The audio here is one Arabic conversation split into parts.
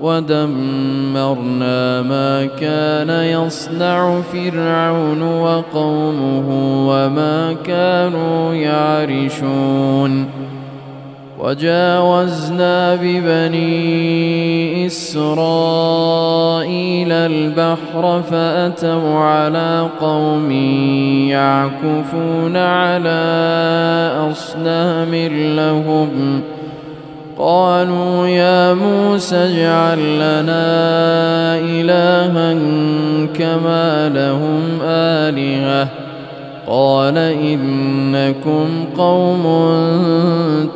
ودمرنا ما كان يصنع فرعون وقومه وما كانوا يعرشون. وجاوزنا ببني إسرائيل البحر فأتوا على قوم يعكفون على أصنام لهم ۖ قالوا يا موسى اجعل لنا إلها كما لهم آلهة. قال إنكم قوم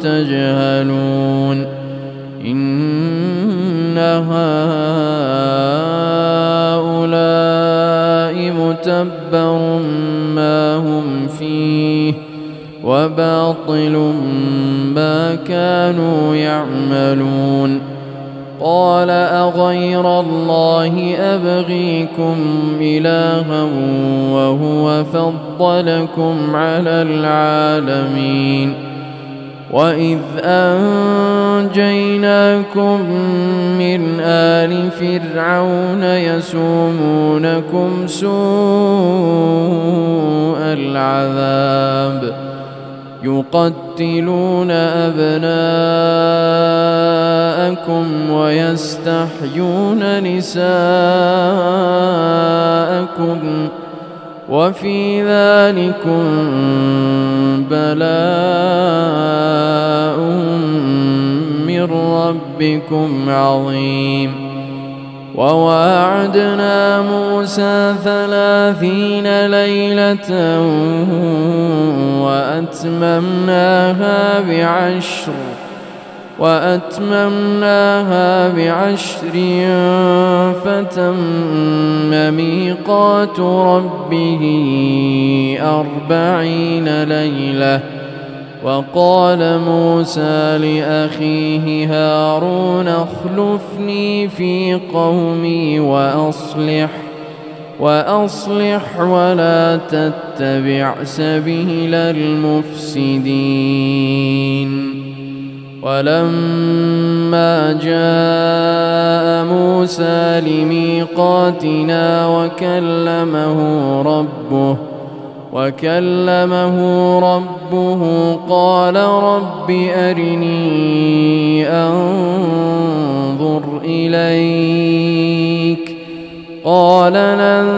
تجهلون. إن هؤلاء متبر ما هم فيه. وباطل ما كانوا يعملون قال أغير الله أبغيكم إلها وهو فضلكم على العالمين وإذ أنجيناكم من آل فرعون يسومونكم سوء العذاب يقتلون أبناءكم ويستحيون نساءكم وفي ذلكم بلاء من ربكم عظيم. وواعدنا موسى ثلاثين ليلة وأتممناها بعشر وأتممناها بعشر فتم ميقات ربه أربعين ليلةً وقال موسى لأخيه هارون اخلفني في قومي وأصلح وأصلح ولا تتبع سبيل المفسدين. ولما جاء موسى لميقاتنا وكلمه ربه وكلمه ربه قال رب أرني أنظر إليك قال لن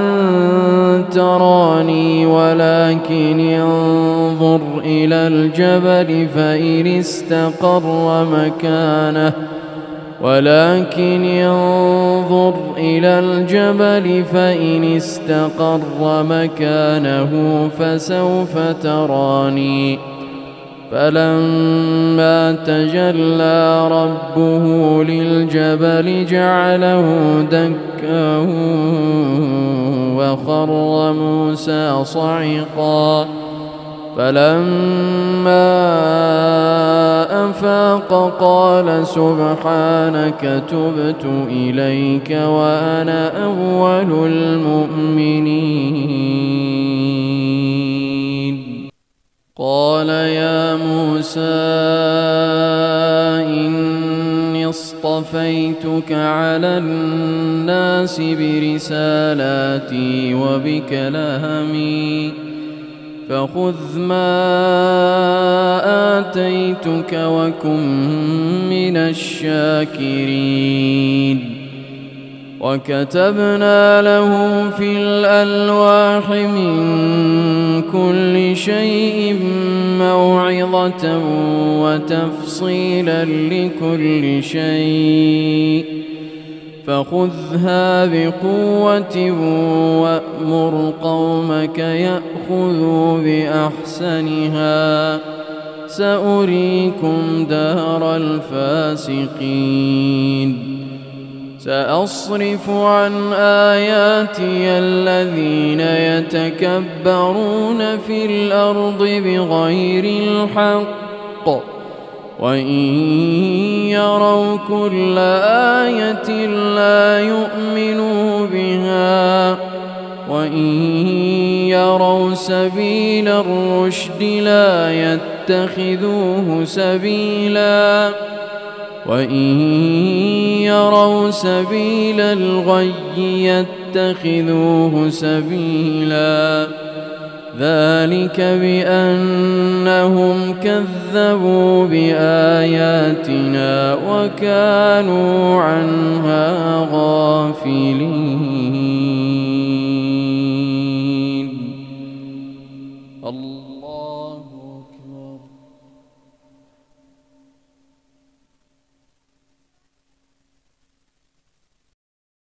تراني ولكن انظر إلى الجبل فإن استقر مكانه ولكن ينظر إلى الجبل فإن استقر مكانه فسوف تراني. فلما تجلى ربه للجبل جعله دكا وخر موسى صعقا. فلما أفاق قال سبحانك تبت إليك وأنا أول المؤمنين. قال يا موسى إني اصطفيتك على الناس برسالاتي وبكلامي. فخذ ما آتيتك وكن من الشاكرين. وكتبنا له في الألواح من كل شيء موعظة وتفصيلا لكل شيء. فخذها بقوة وأمر قومك يأخذوا بأحسنها. سأريكم دار الفاسقين. سأصرف عن آياتي الذين يتكبرون في الأرض بغير الحق. وإن يروا كل آية لا يؤمنوا بها وإن يروا سبيل الرشد لا يتخذوه سبيلاً وإن يروا سبيل الغي يتخذوه سبيلا ذلك بأنهم كذبوا بآياتنا وكانوا عنها غافلين.